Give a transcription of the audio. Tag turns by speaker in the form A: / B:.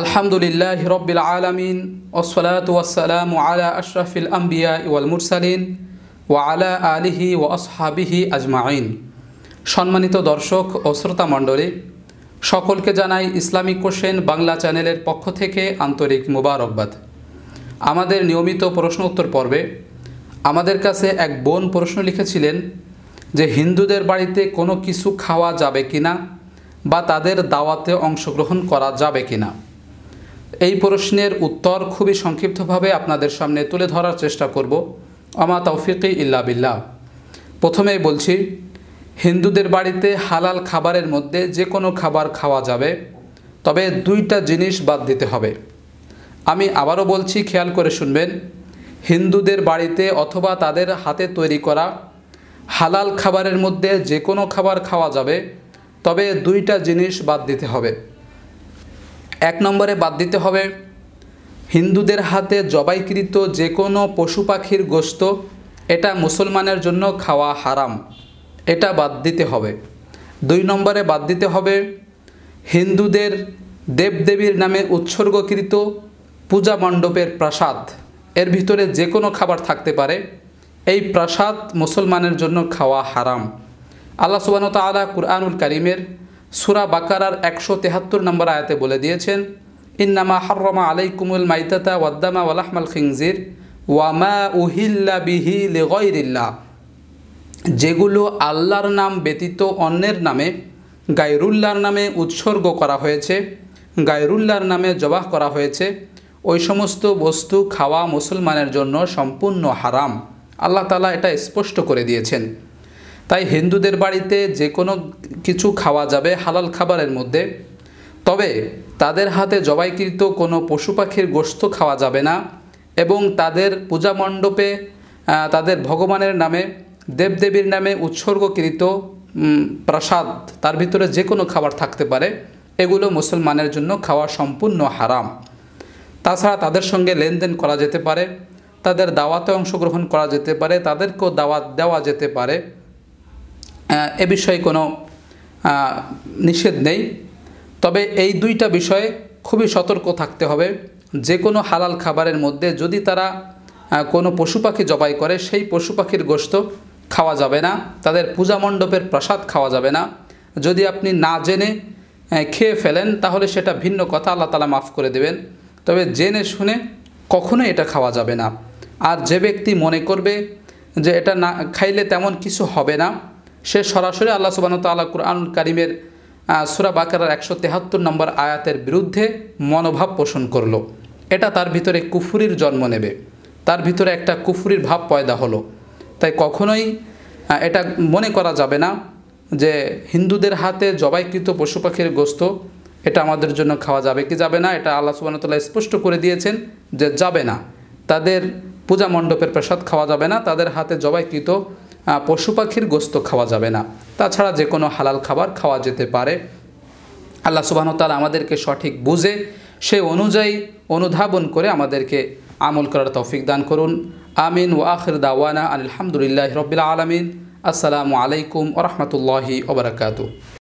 A: আলহামদুলিল্লাহ রব্বিল আলমিন ওসলাত ওয়াসালাম আলা আশরাফিল আম্বিয়া ইওয়াল মুরসালিন ওয়া আলা আলিহি ও আসহাবিহি আজমাইন। সম্মানিত দর্শক ও শ্রোতা মণ্ডলী, সকলকে জানাই ইসলামিক কোশ্চেন বাংলা চ্যানেলের পক্ষ থেকে আন্তরিক মুবারকবাদ। আমাদের নিয়মিত প্রশ্ন উত্তর পর্বে আমাদের কাছে এক বোন প্রশ্ন লিখেছিলেন যে, হিন্দুদের বাড়িতে কোনো কিছু খাওয়া যাবে কি না বা তাদের দাওয়াতে অংশগ্রহণ করা যাবে কিনা? এই প্রশ্নের উত্তর খুবই সংক্ষিপ্তভাবে আপনাদের সামনে তুলে ধরার চেষ্টা করব। আমা তৌফিকি ইল্লা বিল্লাহ। প্রথমেই বলছি, হিন্দুদের বাড়িতে হালাল খাবারের মধ্যে যে কোনো খাবার খাওয়া যাবে, তবে দুইটা জিনিস বাদ দিতে হবে। আমি আবারও বলছি, খেয়াল করে শুনবেন, হিন্দুদের বাড়িতে অথবা তাদের হাতে তৈরি করা হালাল খাবারের মধ্যে যে কোনো খাবার খাওয়া যাবে, তবে দুইটা জিনিস বাদ দিতে হবে। এক নম্বরে বাদ দিতে হবে। হিন্দুদের হাতে জবাইকৃত যে কোনো পশু পাখির গোস্ত এটা মুসলমানের জন্য খাওয়া হারাম। এটা বাদ দিতে হবে। দুই নম্বরে বাদ দিতে হবে, হিন্দুদের দেবদেবীর নামে উৎসর্গকৃত পূজা মণ্ডপের প্রাসাদ। এর ভিতরে যে কোনো খাবার থাকতে পারে। এই প্রাসাদ মুসলমানের জন্য খাওয়া হারাম। আল্লাহ সুবান তালা কুরআনুল করিমের সুরা বাকারার একশো তেহাত্তর নম্বর আয়াতে বলে দিয়েছেন, ইন্নামা হরমা আলাইকুমুল মাইতাতা ওয়াদ্দামা ওয়ালাহমাল খিংজির ওয়ামা উহিল্লা বিহি লেগইরিল্লা যেগুলো আল্লাহর নাম ব্যতীত অন্যের নামে, গায়রুল্লাহর নামে উৎসর্গ করা হয়েছে, গায়রুল্লাহর নামে জবাহ করা হয়েছে, ওই সমস্ত বস্তু খাওয়া মুসলমানের জন্য সম্পূর্ণ হারাম। আল্লাহ তালা এটা স্পষ্ট করে দিয়েছেন। তাই হিন্দুদের বাড়িতে যে কোনো কিছু খাওয়া যাবে হালাল খাবারের মধ্যে। তবে তাদের হাতে জবাইকৃত কোনো পশু পাখির গোস্ত খাওয়া যাবে না এবং তাদের পূজা মণ্ডপে তাদের ভগবানের নামে, দেবদেবীর নামে উৎসর্গকৃত প্রাসাদ, তার ভিতরে যে কোনো খাবার থাকতে পারে, এগুলো মুসলমানের জন্য খাওয়া সম্পূর্ণ হারাম। তাছাড়া তাদের সঙ্গে লেনদেন করা যেতে পারে, তাদের দাওয়াতে অংশগ্রহণ করা যেতে পারে, তাদেরকেও দাওয়াত দেওয়া যেতে পারে। এ বিষয়ে কোনো নিষেধ নেই। তবে এই দুইটা বিষয়ে খুবই সতর্ক থাকতে হবে। যে কোনো হালাল খাবারের মধ্যে যদি তারা কোনো পশু পাখি জবাই করে, সেই পশু পাখির গোস্ত খাওয়া যাবে না। তাদের পূজা মণ্ডপের প্রসাদ খাওয়া যাবে না। যদি আপনি না জেনে খেয়ে ফেলেন, তাহলে সেটা ভিন্ন কথা। আল্লাহ তালা মাফ করে দেবেন। তবে জেনে শুনে কখনোই এটা খাওয়া যাবে না। আর যে ব্যক্তি মনে করবে যে এটা না, খাইলে তেমন কিছু হবে না সে সরাসরি আল্লাহ সুবাহ তাল্লাহ কুরআনুল কারিমের সুরা বাকারার একশো তেহাত্তর নম্বর আয়াতের বিরুদ্ধে মনোভাব পোষণ করল। এটা তার ভিতরে কুফুরির জন্ম নেবে। তার ভিতরে একটা কুফুরির ভাব পয়দা হলো। তাই কখনোই এটা মনে করা যাবে না যে হিন্দুদের হাতে জবাইকৃত পশু পাখির গোস্ত, এটা আমাদের জন্য খাওয়া যাবে কি যাবে না, এটা আল্লাহ সুবাহতাল্লাহ স্পষ্ট করে দিয়েছেন যে যাবে না। তাদের পূজা মণ্ডপের প্রসাদ খাওয়া যাবে না, তাদের হাতে জবাইকৃত পশু পাখির গোস্ত খাওয়া যাবে না। তাছাড়া যে কোনো হালাল খাবার খাওয়া যেতে পারে। আল্লাহ সুবাহতাল আমাদেরকে সঠিক বুঝে, সে অনুযায়ী অনুধাবন করে আমাদেরকে আমল করার তৌফিক দান করুন। আমিন ও আখির দাওয়ানা আলহামদুলিল্লাহ রবিল আলমিন। আসসালামু আলাইকুম ওরহমতুল্লাহি ওবরাকাতু